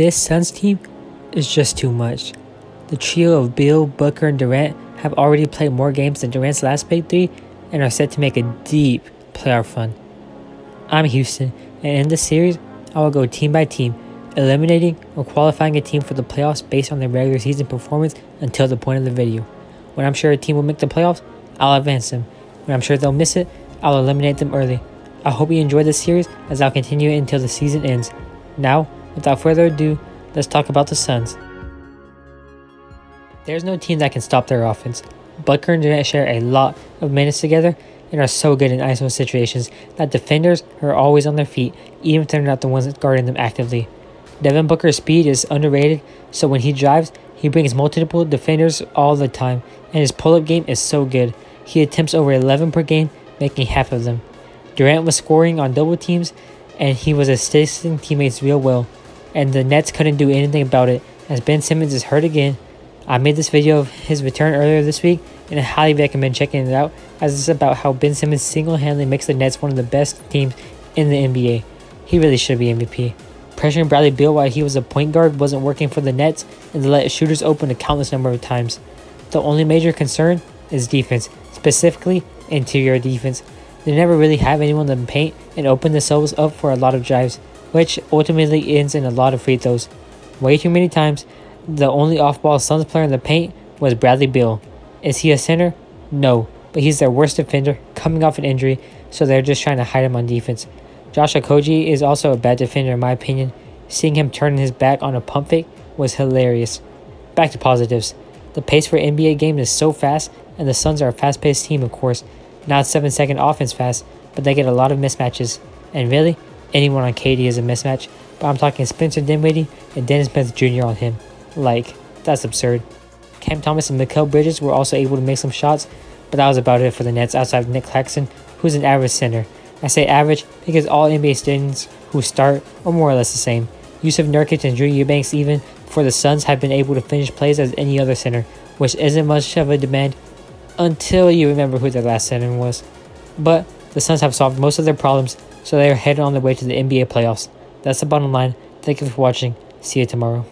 This Suns team is just too much. The trio of Beal, Booker, and Durant have already played more games than Durant's last big three and are set to make a deep playoff run. I'm Houston, and in this series, I will go team by team, eliminating or qualifying a team for the playoffs based on their regular season performance until the point of the video. When I'm sure a team will make the playoffs, I'll advance them. When I'm sure they'll miss it, I'll eliminate them early. I hope you enjoy this series as I'll continue it until the season ends. Now, without further ado, let's talk about the Suns. There's no team that can stop their offense. Booker and Durant share a lot of minutes together and are so good in ISO situations that defenders are always on their feet, even if they're not the ones guarding them actively. Devin Booker's speed is underrated, so when he drives, he brings multiple defenders all the time, and his pull up game is so good. He attempts over 11 per game, making half of them. Durant was scoring on double teams, and he was assisting teammates real well, and the Nets couldn't do anything about it as Ben Simmons is hurt again. I made this video of his return earlier this week, and I highly recommend checking it out as it's about how Ben Simmons single handedly makes the Nets one of the best teams in the NBA. He really should be MVP. Pressuring Bradley Beal while he was a point guard wasn't working for the Nets, and they let shooters open a countless number of times. The only major concern is defense, specifically interior defense. They never really have anyone to paint and open themselves up for a lot of drives, which ultimately ends in a lot of free throws. Way too many times, the only off ball Suns player in the paint was Bradley Beal. Is he a center? No, but he's their worst defender coming off an injury, so they're just trying to hide him on defense. Josh Okogie is also a bad defender in my opinion. Seeing him turn his back on a pump fake was hilarious. Back to positives. The pace for NBA games is so fast, and the Suns are a fast paced team, of course. Not 7 second offense fast, but they get a lot of mismatches. And really, anyone on KD is a mismatch, but I'm talking Spencer Dinwiddie and Dennis Smith Jr. on him. Like, that's absurd. Cam Thomas and Mikal Bridges were also able to make some shots, but that was about it for the Nets outside of Nic Claxton, who's an average center. I say average because all NBA students who start are more or less the same. Jusuf Nurkic and Drew Eubanks, even for the Suns, have been able to finish plays as any other center, which isn't much of a demand until you remember who their last center was. But the Suns have solved most of their problems, so they are headed on their way to the NBA playoffs. That's the bottom line. Thank you for watching. See you tomorrow.